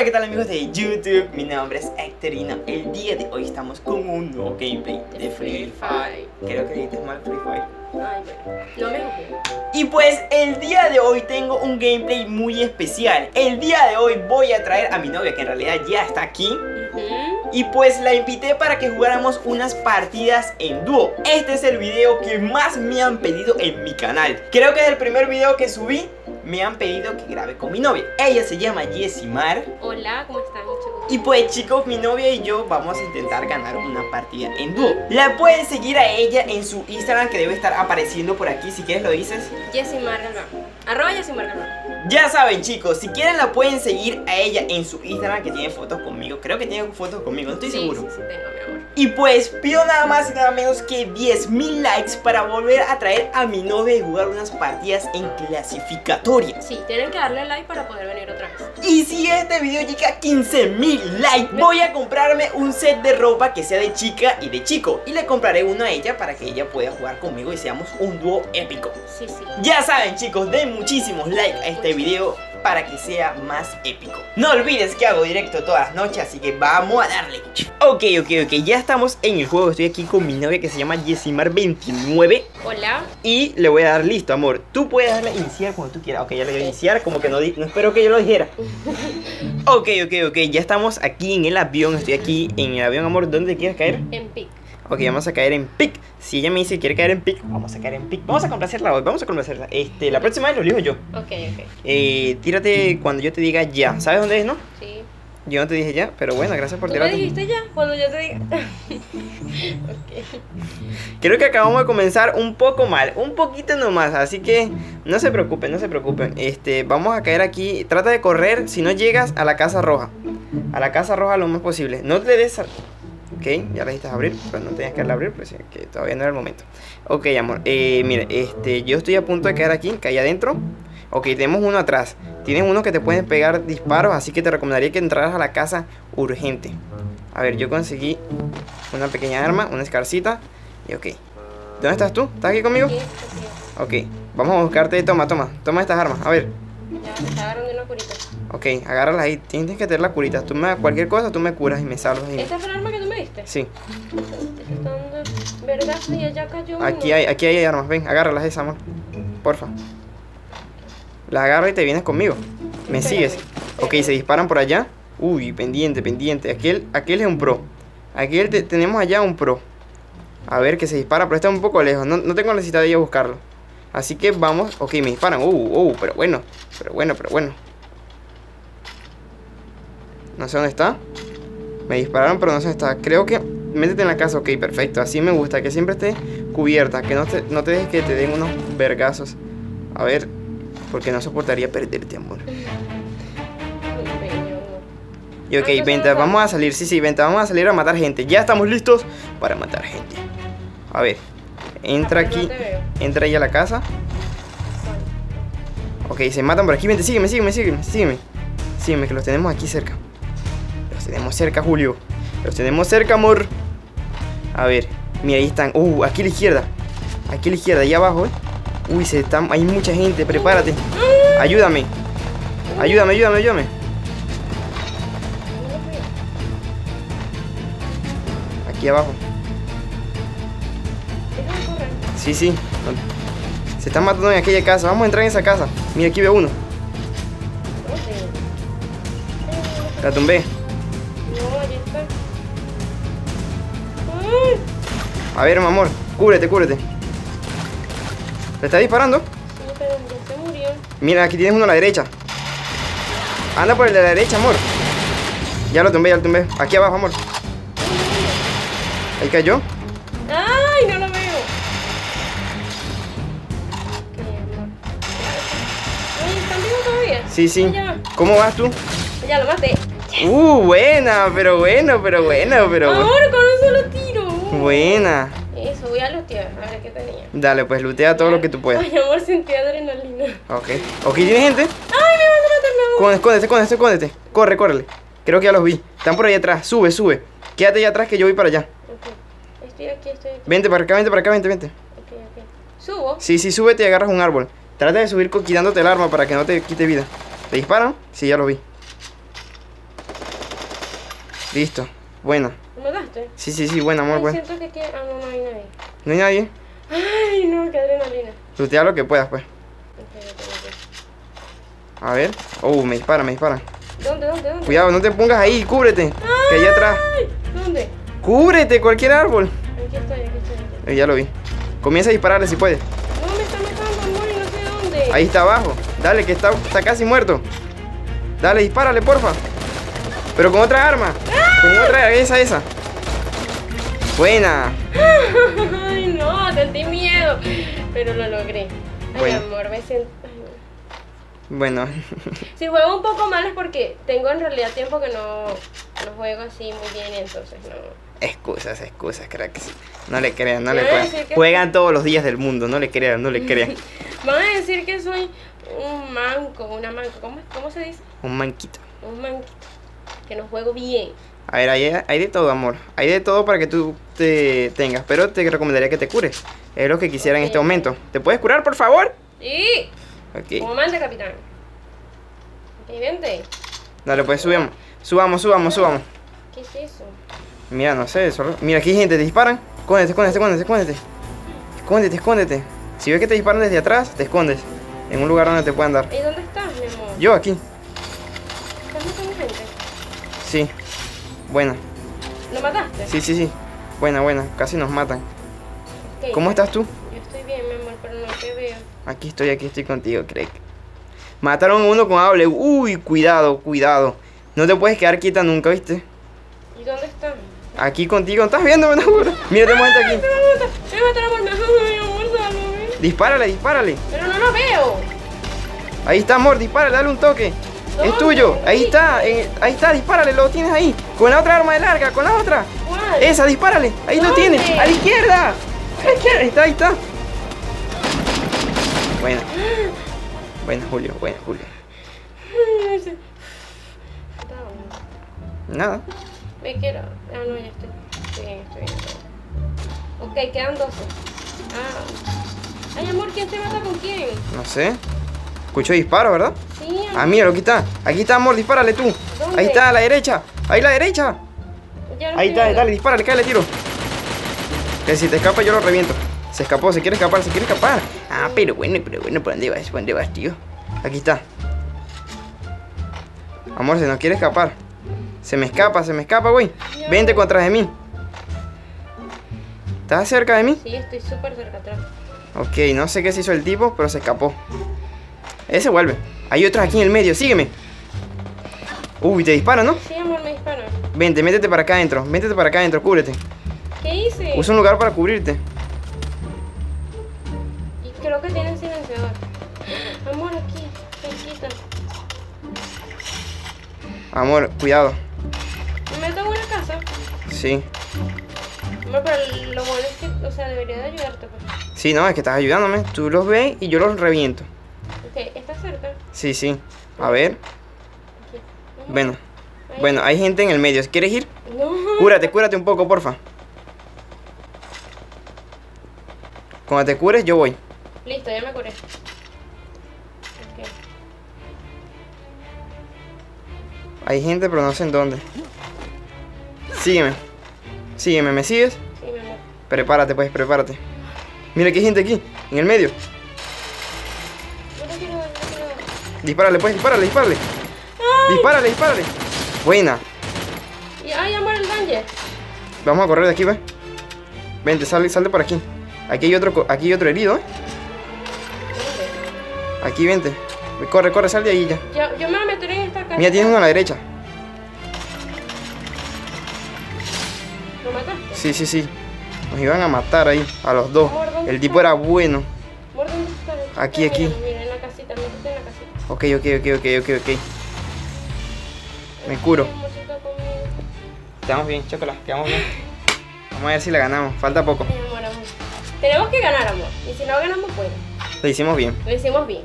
Hola, ¿qué tal amigos de YouTube? Mi nombre es Hectorino. El día de hoy estamos con un nuevo gameplay de Free Fire. Creo que dijiste mal Free Fire. Ay, bueno, no me. Y pues el día de hoy tengo un gameplay muy especial. El día de hoy voy a traer a mi novia, que en realidad ya está aquí. Y pues la invité para que jugáramos unas partidas en dúo. Este es el video que más me han pedido en mi canal. Creo que es el primer video que subí. Me han pedido que grabe con mi novia. Ella se llama Mar Hola, ¿cómo están? Y pues chicos, mi novia y yo vamos a intentar ganar una partida en dúo. La pueden seguir a ella en su Instagram que debe estar apareciendo por aquí. Si quieres lo dices. Galván. Arroba Galván. Ya saben chicos, si quieren la pueden seguir a ella en su Instagram que tiene fotos conmigo. Creo que tiene fotos conmigo, no estoy sí, seguro. Sí, sí, tengo, mi amor. Y pues pido nada más y nada menos que 10.000 likes para volver a traer a mi novia y jugar unas partidas en clasificatorias. Sí, tienen que darle like para poder venir otra vez. Y si este video llega a 15.000 likes, voy a comprarme un set de ropa que sea de chica y de chico. Y le compraré uno a ella para que ella pueda jugar conmigo y seamos un dúo épico. Sí, sí. Ya saben chicos, den muchísimos likes a este video para que sea más épico. No olvides que hago directo todas las noches, así que vamos a darle. Ok, ok, ok, ya estamos en el juego. Estoy aquí con mi novia que se llama Yesimar29 Hola. y le voy a dar listo, amor. Tú puedes darle iniciar cuando tú quieras. Ok, ya le voy a iniciar, como que no, no espero que yo lo dijera. Ok, ok, ok, ya estamos aquí en el avión. Estoy aquí en el avión, amor. ¿Dónde quieres caer? En pic. Ok, vamos a caer en pic. Si ella me dice que quiere caer en pic, vamos a caer en pic. Vamos a complacerla hoy, vamos a complacerla. Este, la próxima vez lo elijo yo. Ok, ok. Eh, tírate cuando yo te diga ya. ¿Sabes dónde es, no? Sí. Yo no te dije ya, pero bueno, gracias por ¿Tú me dijiste ya? Cuando yo te diga. ok. Creo que acabamos de comenzar un poco mal, un poquito nomás, así que no se preocupen, no se preocupen. Este, vamos a caer aquí. Trata de correr si no llegas a la casa roja. A la casa roja lo más posible. No te des. Ok, ya la dijiste abrir, pero no tenías que darle a abrir, pues que todavía no era el momento. Ok, amor, eh, mire, este, yo estoy a punto de caer aquí, caí adentro. Ok, tenemos uno atrás. Tienes uno que te pueden pegar disparos, así que te recomendaría que entraras a la casa urgente. A ver, yo conseguí una pequeña arma, una escarcita. Y ok. ¿Dónde estás tú? ¿Estás aquí conmigo? Ok. Vamos a buscarte. Toma, toma. Toma estas armas. A ver. Una curita. Ok, agárralas ahí. Tienes que tener la curita. Tú me cualquier cosa, tú me curas y me salvas. y- ¿Esta fue el arma que Sí. Allá cayó. Aquí hay, aquí hay armas. Ven, agárralas esas, amor. Porfa. Las agarra y te vienes conmigo. Me Espérame, sigues. Ok, se disparan por allá. Uy, pendiente, pendiente. Aquel, aquel es un pro. Aquel te- tenemos allá un pro. A ver, que se dispara, pero está un poco lejos. No, no tengo necesidad de ir a buscarlo. Así que vamos. Ok, me disparan. Uh, uh, pero bueno. Pero bueno, pero bueno. No sé dónde está. Me dispararon, pero no sé dónde está. Creo que. Métete en la casa. Ok, perfecto. Así me gusta. Que siempre esté cubierta. Que no te, no te dejes que te den unos vergazos. A ver. Porque no soportaría perderte, amor. Y ok, venta, vamos a- salir, sí, sí, venta, vamos a salir a matar gente. Ya estamos listos para matar gente. A ver, entra aquí, entra ahí a la casa. Ok, se matan por aquí, vente, sígueme, sígueme, sígueme, sígueme. Sígueme, que los tenemos aquí cerca. Los tenemos cerca, Julio. Los tenemos cerca, amor. A ver, mira, ahí están. Uh, aquí a la izquierda. Aquí a la izquierda, ahí abajo, eh. Uy, se están, hay mucha gente, prepárate. Ayúdame. Ayúdame, ayúdame, ayúdame. Aquí abajo. Sí, sí. Se están matando en aquella casa. Vamos a entrar en esa casa. Mira, aquí veo uno. La tumbé. A ver, mi amor. Cúbrete, cúbrete. ¿Le está disparando? sí, pero ya se murió. Mira, aquí tienes uno a la derecha. Anda por el de la derecha, amor. Ya lo tumbé, ya lo tumbé. Aquí abajo, amor. Ahí cayó. ¡Ay, no lo veo! Amor. ¿están vivos todavía? Sí, sí. ¿Cómo vas tú? ya lo maté. Uh, buena, pero bueno, pero bueno, pero Ahora con. Buena. Eso, voy a lootear, a ver qué tenía. Dale, pues lutea todo lo que tú puedas. Ay, amor, sentí adrenalina. Ok. Ok, ¿tiene gente? ¡Ay, me van a matar, Escóndete, escóndete, escóndete, escóndete. Corre, córrele. Creo que ya los vi. Están por ahí atrás. Sube, sube. Quédate allá atrás que yo voy para allá. Ok, estoy aquí, estoy aquí. Vente para acá, vente para acá, vente, vente. Ok, ok. ¿Subo? Sí, sí, súbete y agarras un árbol. Trata de subir quitándote el arma para que no te quite vida. ¿Te disparan? Sí, ya lo vi. Listo. Buena. ¿Me mataste? Sí, sí, sí, buena, amor, Ay, pues. siento que. Ah, no, no hay nadie. No hay nadie. Ay, no, qué adrenalina. Lootea lo que puedas, pues. A ver. Oh, me disparan, me disparan. ¿Dónde, dónde, dónde? Cuidado, no te pongas ahí, cúbrete. Que allá atrás. ¿Dónde? Cúbrete, cualquier árbol. Aquí estoy, aquí estoy. aquí. Eh, ya lo vi. Comienza a dispararle si puedes. No, me está matando, amor, y no sé dónde. Ahí está abajo. Dale, que está, está casi muerto. Dale, dispárale, porfa. Pero con otra arma. Con otra, esa, esa. Buena. Ay, no, sentí miedo. Pero lo logré. Ay, Bueno. amor, me siento... Bueno. Si juego un poco mal es porque tengo en realidad tiempo que no, no juego así muy bien, entonces no. Excusas, excusas, cracks. No le crean, no le crean. Juegan todos los días del mundo, no le crean, no le crean. Van a decir que soy un manco, una manco. ¿Cómo, cómo se dice? Un manquito. Un manquito. Que no juego bien. A ver, hay, hay de todo, amor. Hay de todo para que tú te tengas. Pero te recomendaría que te cures. Es lo que quisiera en este momento. ¿Te puedes curar, por favor? Sí, Ok. como manda, capitán. Ok, vente. Dale, pues subamos. Subamos, subamos, subamos. ¿Qué es eso? Mira, no sé, solo... Mira, aquí hay gente, te disparan. Escóndete, escóndete, escóndete, escóndete. Escóndete, escóndete. Si ves que te disparan desde atrás, te escondes. En un lugar donde te puedan dar. ¿Y dónde estás, mi amor? Yo aquí. ¿Estás matando gente? Sí. Buena. ¿Lo mataste? Sí, sí, sí. Buena, buena. Casi nos matan. ¿Cómo estás tú? Yo estoy bien, mi amor, pero no te veo. Aquí estoy, aquí estoy contigo, Craig. Mataron a uno con hable. Uy, cuidado, cuidado. No te puedes quedar quieta nunca, ¿viste? ¿Y dónde estás? Aquí contigo. ¿Estás viendo? Mira, te muestro aquí. ¡Me va a matar! ¡Me va a matar, amor! ¡Me va a matar, mi amor! Dispárale, dispárale. ¡Pero no lo veo! Ahí está, amor, dispárale, dale un toque. Es tuyo. Ahí está, en- ahí está, dispárale, lo tienes ahí. Con la otra arma de larga, con la otra. ¿Cuál? Esa, dispárale. Ahí lo tienes. A la izquierda. A la izquierda. Ahí está, ahí está. Buena. Buena, Julio, buena, Julio. Bueno. Nada. Me quiero. Ah, no, ya estoy. Estoy bien, estoy bien. Ok, quedan 12. Ah. Ay, amor, ¿quién se mata con quién? No sé. Escucho disparo, ¿verdad? Sí, Ah, amor. mira, aquí está. Aquí está, amor, dispárale tú. ¿Dónde? Ahí está, a la derecha. Ahí la derecha. Ahí estoy está, viendo. dale, dispárale, cállale tiro. Que si te escapa yo lo reviento. Se escapó, se quiere escapar, se quiere escapar. Ah, pero bueno, pero bueno, ¿por dónde vas? ¿Por dónde vas, tío? Aquí está. Amor, se nos quiere escapar. Se me escapa, se me escapa, güey. Vente contra de mí. ¿Estás cerca de mí? Sí, estoy súper cerca atrás. Ok, no sé qué se hizo el tipo, pero se escapó. Ese vuelve. Hay otros aquí en el medio, sígueme. Uy, te dispara, ¿no? Sí, dispara. Vente, métete para acá adentro. Métete para acá adentro, cúbrete. ¿Qué hice? Usa un lugar para cubrirte. Y creo que tienen silenciador. Amor, aquí, cerquita. Amor, cuidado. Me meto en una casa. Sí. Amor, pero lo bueno es que, o sea, debería de ayudarte, pues. Sí, no, es que estás ayudándome. Tú los ves y yo los reviento. Ok, ¿estás cerca? Sí, sí. A ver. Aquí. Bueno. Bueno, hay gente en el medio. ¿Quieres ir? No. Cúrate, cúrate un poco, porfa. Cuando te cures, yo voy. Listo, ya me curé. Hay gente, pero no sé en dónde. Sígueme. Sígueme, ¿me sigues? Sí, mi amor. Prepárate, pues, prepárate. Mira que hay gente aquí, en el medio. No te quiero dar, no te quiero. Dispárale, pues, dispárale, dispárale. ¡Ay! Dispárale, dispárale. Buena. Y, ay, amor, el danger. Vamos a correr de aquí, ¿ves? Vente, sal, sal de por aquí. Aquí hay otro, aquí hay otro herido, ¿eh? Aquí, vente. Corre, corre, sal de ahí ya. Yo, yo me voy a meter en esta casa. Mira, tienes uno a la derecha. ¿Lo mataste? Sí, sí, sí. Nos iban a matar ahí, a los dos. Amor, ¿dónde El tipo era bueno. Amor, ¿dónde está? Aquí, Mira, aquí. Mira, en la casita, en la casita. Ok, ok, ok, ok, ok, ok. Me curo. Estamos bien, chocolate, quedamos bien. Vamos a ver si la ganamos. Falta poco. Tenemos que ganar, amor. Y si no ganamos, bueno. Lo hicimos bien. Lo hicimos bien.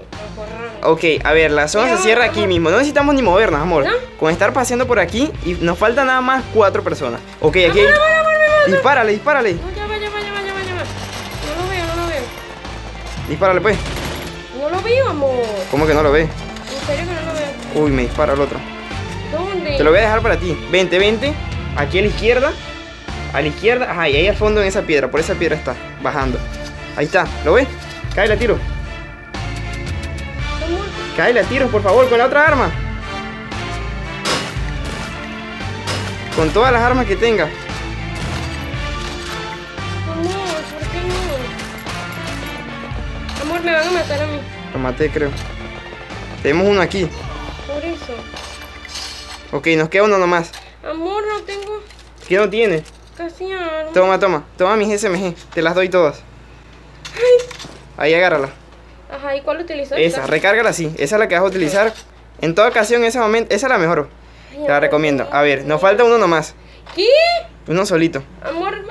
Ok, a ver, la zona se cierra aquí mismo. No necesitamos ni movernos, amor. ¿No? Con estar paseando por aquí y nos faltan nada más cuatro personas. Ok, aquí hay... Dispárale, dispárale. No, ya va, ya va, ya va, ya va, ya va. No lo veo, no lo veo. Dispárale, pues. No lo veo, amor. ¿Cómo que no lo ves? En serio que no lo veo. Uy, me dispara el otro. Te lo voy a dejar para ti. Vente, vente. Aquí a la izquierda. A la izquierda. Ajá, y ahí al fondo en esa piedra. Por esa piedra está. Bajando. Ahí está. ¿Lo ves? Cae la tiro. Cae la tiro, por favor, con la otra arma. Con todas las armas que tenga. Amor, me van a matar a mí. Lo maté, creo. Tenemos uno aquí. Por eso. Ok, nos queda uno nomás. Amor, no tengo ¿Qué no tiene? casi. Toma, toma. Toma mis SMG. Te las doy todas. Ahí agárrala. Ajá, ¿y cuál utilizo? Esa, recárgala así. Esa es la que vas a utilizar. En toda ocasión, en ese momento. Esa es la mejor. Ay, Te la recomiendo. A ver, nos falta uno nomás. ¿Qué? Uno solito. Amor, amor,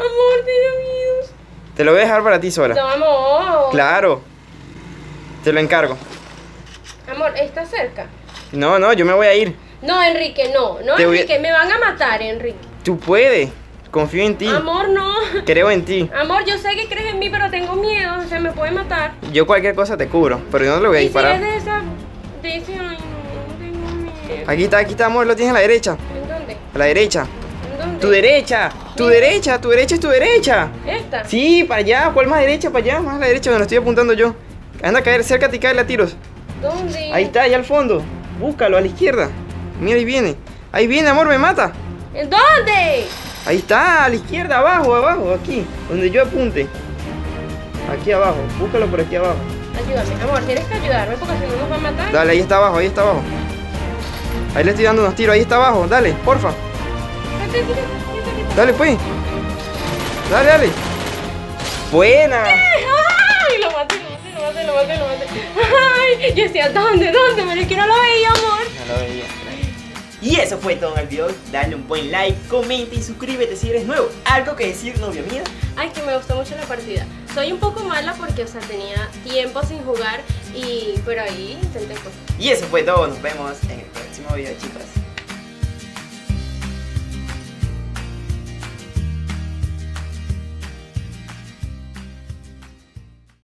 tengo miedo. Te lo voy a dejar para ti sola. Claro. Te lo encargo. Amor, ¿está cerca? No, no, yo me voy a ir. No, Enrique, no. No, Te voy a- Enrique, me van a matar, Enrique. Tú puedes. Confío en ti. Amor, no. Creo en ti. Amor, yo sé que crees en mí, pero tengo miedo. O sea, me puede matar. Yo cualquier cosa te cubro, pero yo no le voy a ¿Y si disparar. es de esa... De ese... Ay, no, tengo miedo. Aquí está, aquí está, amor, lo tienes a la derecha. ¿En dónde? A la derecha. ¿En dónde? Tu derecha. Tu derecha, tu derecha es tu derecha. ¿Esta? Sí, para allá. ¿Cuál más derecha? Para allá, más a la derecha, donde estoy apuntando yo. Anda a caer, acércate y cae a tiros. ¿Dónde? Ahí está, allá al fondo. Búscalo, a la izquierda. Mira, ahí viene. Ahí viene, amor, me mata. ¿En dónde? Ahí está, a la izquierda, abajo, abajo, aquí. Donde yo apunte. Aquí abajo. Búscalo por aquí abajo. Ayúdame, amor, tienes que ayudarme porque si no nos va a matar. Dale, ahí está abajo, ahí está abajo. Ahí le estoy dando unos tiros, ahí está abajo. Dale, porfa. Dale, pues. Dale, dale. Buena. ¡Ay! Lo maté, lo maté, lo maté, lo maté, lo maté. ¡Ay! Yo decía, ¿dónde, dónde? Pero es que no lo veía, amor. No lo veía. Y eso fue todo en el video. Dale un buen like, comenta y suscríbete si eres nuevo. ¿Algo que decir, novia mía? Ay, que me gustó mucho la partida. Soy un poco mala porque, o sea, tenía tiempo sin jugar y... Pero ahí intenté cosas. Y eso fue todo. Nos vemos en el próximo video, chicos.